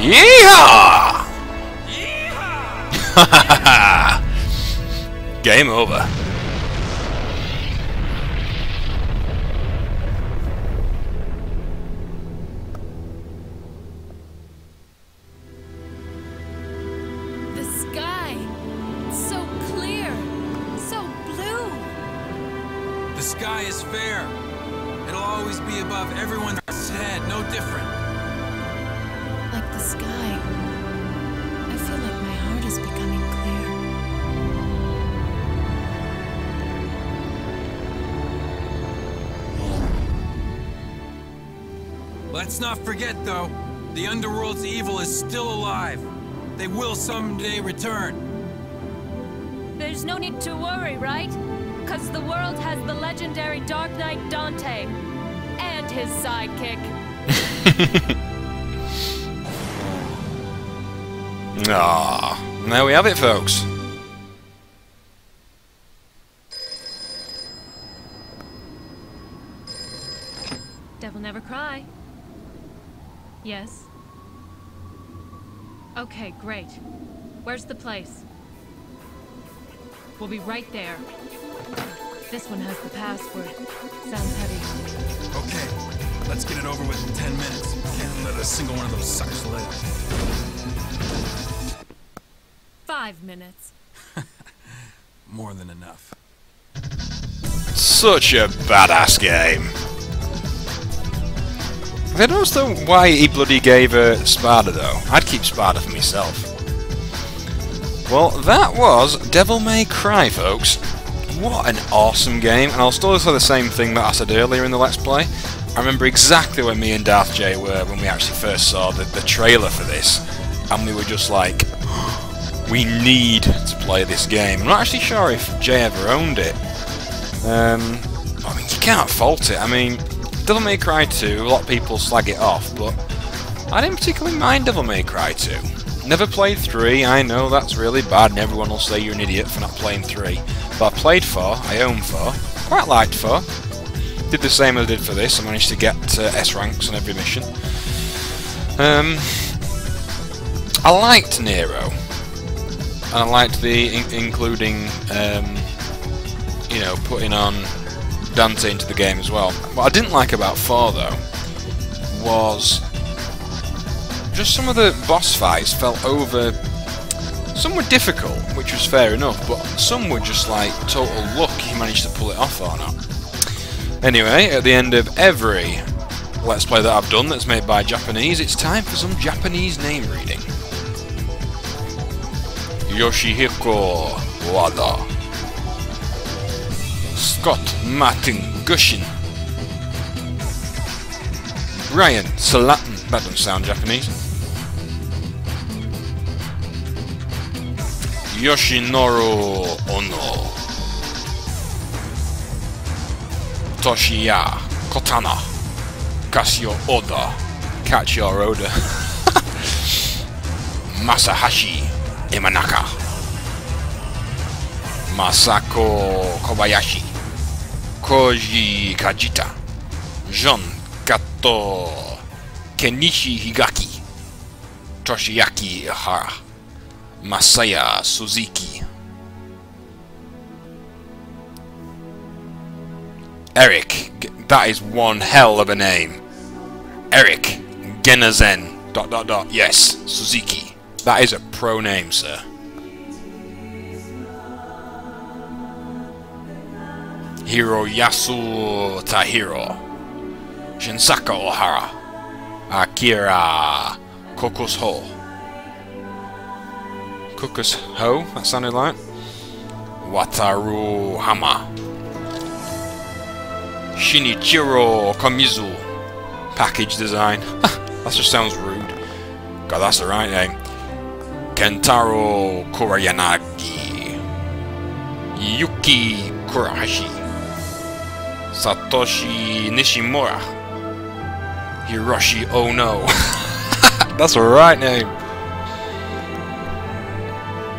Yeehaw! Game over. The sky. So clear. So blue. The sky is fair. It'll always be above everyone's Let's not forget, though, the Underworld's evil is still alive. They will someday return. There's no need to worry, right? Cause the world has the legendary Dark Knight Dante. And his sidekick. Ah, there we have it, folks. Yes. Okay, great. Where's the place? We'll be right there. This one has the password. Sounds heavy. Okay, let's get it over with in 10 minutes. Can't let a single one of those suckers live. Five minutes. More than enough. Such a badass game. You noticed though why he bloody gave her Sparda though? I'd keep Sparda for myself. Well, that was Devil May Cry, folks. What an awesome game, and I'll still say the same thing that I said earlier in the Let's Play. I remember exactly when me and Darth J were when we actually first saw the, the trailer for this, and we were just like, we need to play this game. I'm not actually sure if Jay ever owned it. Um, I mean, you can't fault it. I mean, Devil May Cry 2, a lot of people slag it off, but I didn't particularly mind Devil May Cry 2. Never played 3, I know that's really bad, and everyone will say you're an idiot for not playing 3. But I played 4, I own 4, quite liked 4. Did the same as I did for this, I managed to get uh, S ranks on every mission. Um, I liked Nero, and I liked the in including, um, you know, putting on Dante into the game as well. What I didn't like about 4 though was just some of the boss fights felt over. Some were difficult, which was fair enough, but some were just like total luck he managed to pull it off or not. Anyway, at the end of every Let's Play that I've done that's made by Japanese, it's time for some Japanese name reading. Yoshihiko Wada. Scott Martin Gushin. Ryan Salatin. That doesn't sound Japanese. Yoshinoro Ono. Toshiya Kotana. Casio Oda. Catch your Oda. Masahashi Imanaka. Masako Kobayashi. Koji Kajita. Jun Kato. Kenichi Higaki. Toshiaki Ihara. Masaya Suzuki. Eric. That is one hell of a name. Eric Genazen. Dot dot dot. Yes, Suzuki. That is a pro name, sir. Hiroyasu Tahiro. Shinsaka Ohara. Akira Kokusho. Kokusho? That sounded like. Wataru Hama. Shinichiro Kamizu. Package design. that just sounds rude. God, that's the right name. Kentaro Kurayanagi. Yuki Kurahashi. Satoshi Nishimura. Hiroshi Ono. That's a right name.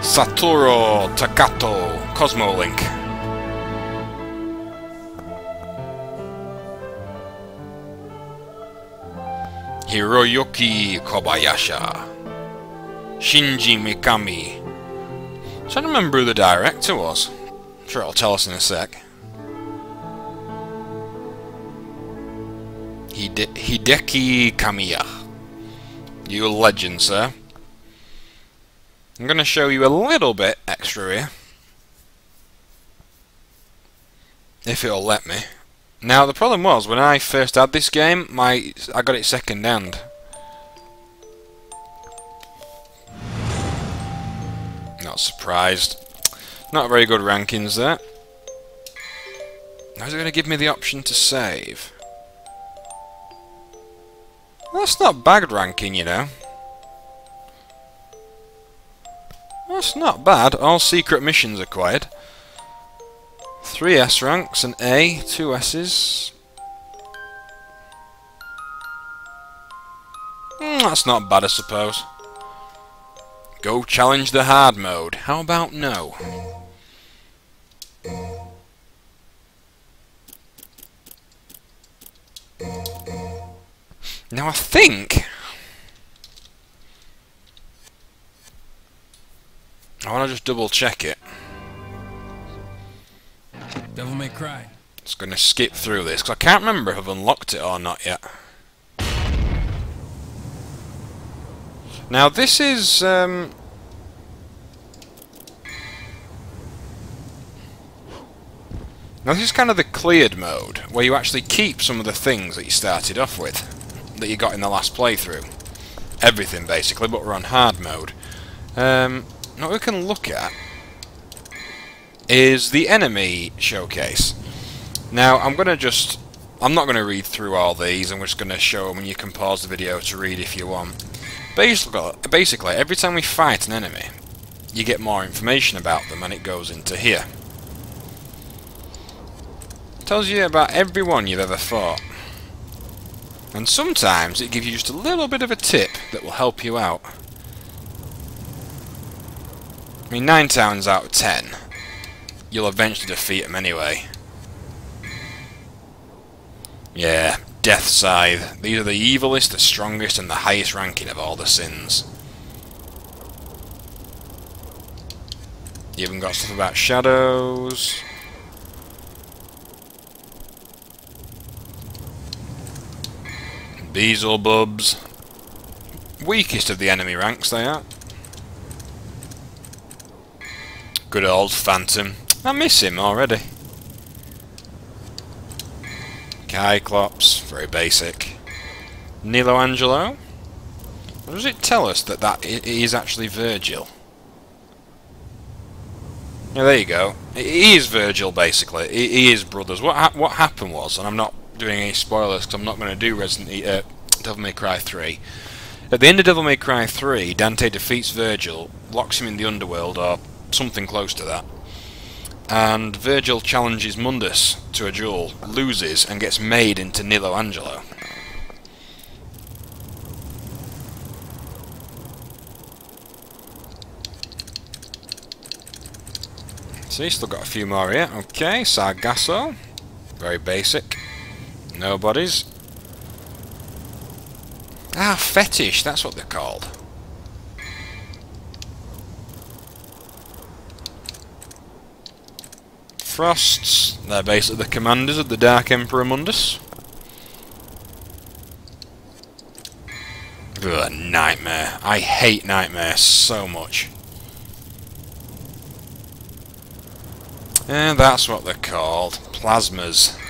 Satoru Takato. Cosmolink. Hiroyuki Kobayashi. Shinji Mikami. trying to remember who the director was. I'm sure it'll tell us in a sec. Hide Hideki Kamiya. You a legend, sir. I'm going to show you a little bit extra here. If it'll let me. Now, the problem was, when I first had this game, my I got it second hand. Not surprised. Not very good rankings there. How's it going to give me the option to save? That's not bad ranking, you know. That's not bad. All secret missions acquired. Three S ranks, an A, two S's. Mm, that's not bad, I suppose. Go challenge the hard mode. How about no? Now I think... I want to just double check it. Devil May Cry. Just going to skip through this, because I can't remember if I've unlocked it or not yet. Now this is... Um, now this is kind of the cleared mode, where you actually keep some of the things that you started off with, that you got in the last playthrough. Everything basically, but we're on hard mode. Um, what we can look at is the enemy showcase. Now I'm going to just... I'm not going to read through all these, I'm just going to show them and you can pause the video to read if you want. Basically, basically, every time we fight an enemy, you get more information about them and it goes into here. tells you about everyone you've ever fought. And sometimes it gives you just a little bit of a tip that will help you out. I mean, 9 times out of 10, you'll eventually defeat them anyway. Yeah, Death Scythe. These are the evilest, the strongest, and the highest ranking of all the sins. You even got stuff about shadows. Beelzebubs. Weakest of the enemy ranks they are. Good old Phantom. I miss him already. Cyclops, very basic. Nelo Angelo. Does it tell us that that is actually Vergil? Yeah, there you go. He is Vergil, basically. He is brothers. What ha what happened was, and I'm not doing any spoilers because I'm not going to do Resident uh, Devil May Cry 3. At the end of Devil May Cry 3, Dante defeats Vergil, locks him in the underworld, or something close to that and Vergil challenges Mundus to a duel, loses, and gets made into Nelo Angelo. See, still got a few more here. Okay, Sargasso. Very basic. Nobodies. Ah, Fetish, that's what they're called. Frosts. They're basically the commanders of the Dark Emperor Mundus. Ugh, nightmare. I hate Nightmare so much. And that's what they're called. Plasmas.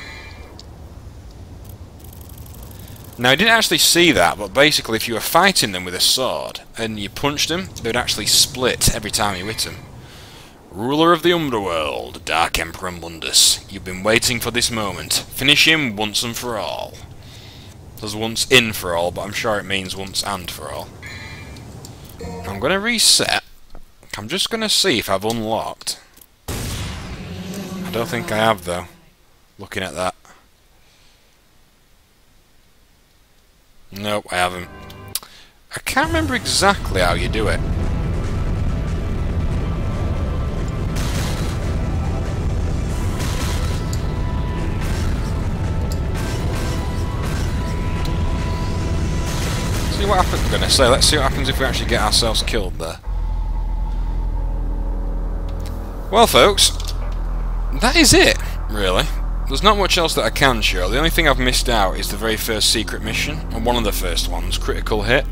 Now, I didn't actually see that, but basically if you were fighting them with a sword, and you punched them, they would actually split every time you hit them. Ruler of the Underworld, Dark Emperor Mundus, you've been waiting for this moment. Finish him once and for all. There's once in for all, but I'm sure it means once and for all. I'm going to reset. I'm just going to see if I've unlocked. I don't think I have, though. Looking at that. Nope, I haven't. I can't remember exactly how you do it. See what happens. I'm going to say, let's see what happens if we actually get ourselves killed there. Well, folks, that is it, really. There's not much else that I can show. The only thing I've missed out is the very first secret mission, and one of the first ones, Critical Hit.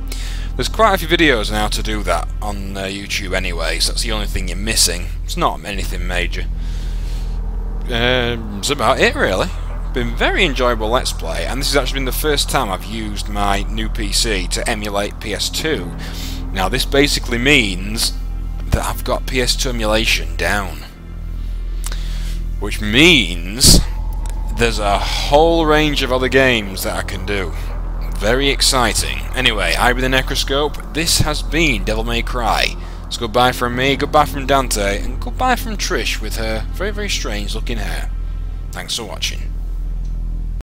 There's quite a few videos on how to do that on uh, YouTube anyway, so that's the only thing you're missing. It's not anything major. Um, that's about it, really. Been very enjoyable Let's Play, and this has actually been the first time I've used my new PC to emulate PS2. Now, this basically means that I've got PS2 emulation down. Which means there's a whole range of other games that I can do. Very exciting. Anyway, I be the Necroscope. This has been Devil May Cry. So goodbye from me, goodbye from Dante, and goodbye from Trish with her very, very strange looking hair. Thanks for watching.